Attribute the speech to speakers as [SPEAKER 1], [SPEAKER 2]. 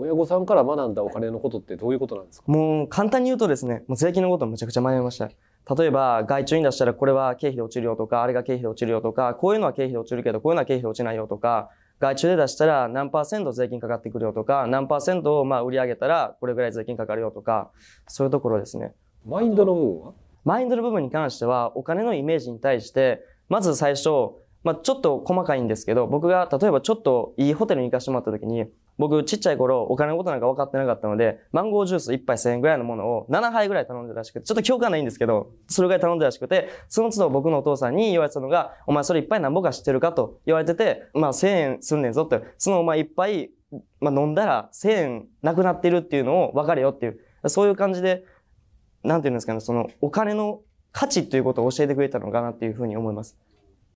[SPEAKER 1] 親御さんから学んだお金のことってどういうことなんですか？
[SPEAKER 2] もう簡単に言うとですね、もう税金のことむちゃくちゃ学びました。例えば、外注に出したらこれは経費で落ちるよとか、あれが経費で落ちるよとか、こういうのは経費で落ちるけど、こういうのは経費で落ちないよとか、外注で出したら何パーセント税金かかってくるよとか、何パーセントをまあ売り上げたらこれぐらい税金かかるよとか、そういうところですね。
[SPEAKER 1] マインドの部分は？
[SPEAKER 2] マインドの部分に関しては、お金のイメージに対して、まず最初、まあ、ちょっと細かいんですけど、僕が例えばちょっといいホテルに行かしてもらった時に、僕ちっちゃい頃お金のことなんか分かってなかったので、マンゴージュース1杯1000円ぐらいのものを7杯ぐらい頼んでたらしくて、ちょっと記憶がないんですけど、それぐらい頼んでたらしくて、その都度僕のお父さんに言われてたのが、お前それ1杯何ぼか知ってるかと言われてて、まあ1000円すんねんぞって、そのお前1杯、まあ飲んだら1000円なくなってるっていうのを分かれよっていう、そういう感じで、なんていうんですかね、そのお金の価値ということを教えてくれたのかなっていうふうに思います。